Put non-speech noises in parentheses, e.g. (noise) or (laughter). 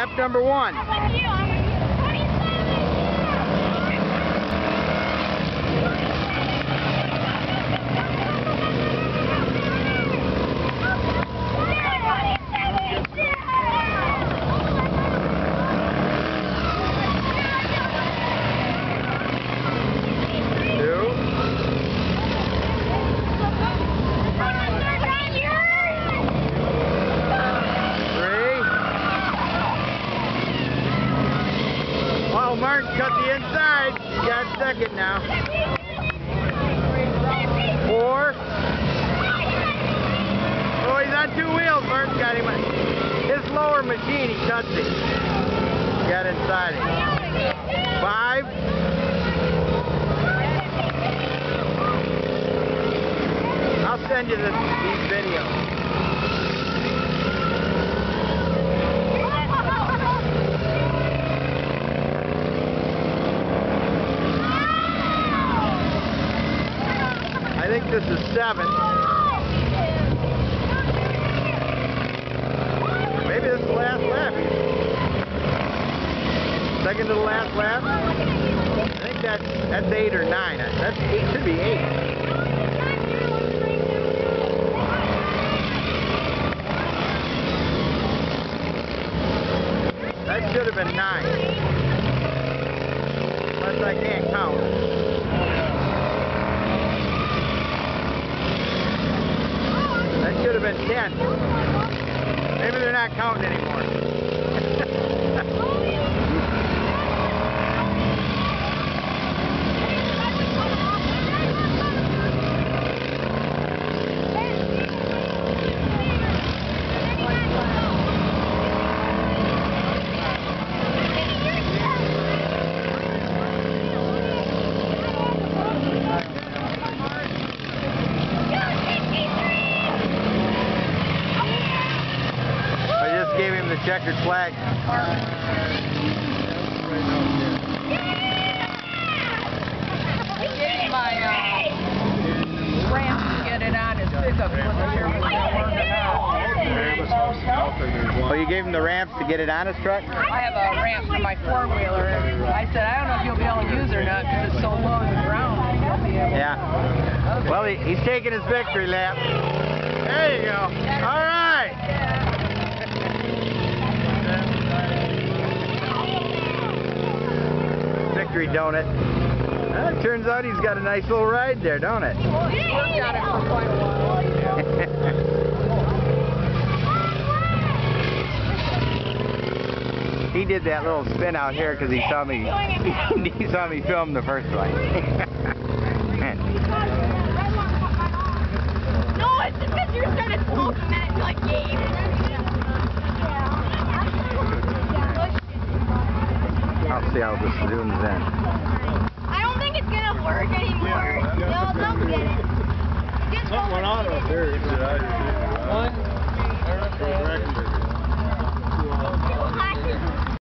lap number one. Oh, Mark cut the inside. You got second now. Four. Oh, he's on two wheels. Mark's got him. His lower machine, he cuts it. Got inside it. Five. I'll send you the, these videos. This is seven. Maybe this is the last lap. Second to the last lap. I think that's that's eight or nine. That's. Should be eight. That should have been nine. Unless I can't count. That should have been ten. Maybe they're not counting anymore. Checkered flag. I gave my uh, ramp to get it on his pickup. when the trailer wasn't working out. Oh, you gave him the ramps to get it on his truck? I have a ramp for my four wheeler, I said I don't know if you'll be able to use it or not because it's so low to the ground. You'll Yeah. Well, he, he's taking his victory lap. There you go. All right. Victory donut. Well, it turns out he's got a nice little ride there, don't it? He's worked on it for quite a while. he did that little spin out here because he saw me. (laughs) he saw me film the first one. (laughs) No, it's just because you started smoking and it's like game. I'll see how this zooms in. I don't think it's gonna work anymore. No, don't get it. Just Something went on up there.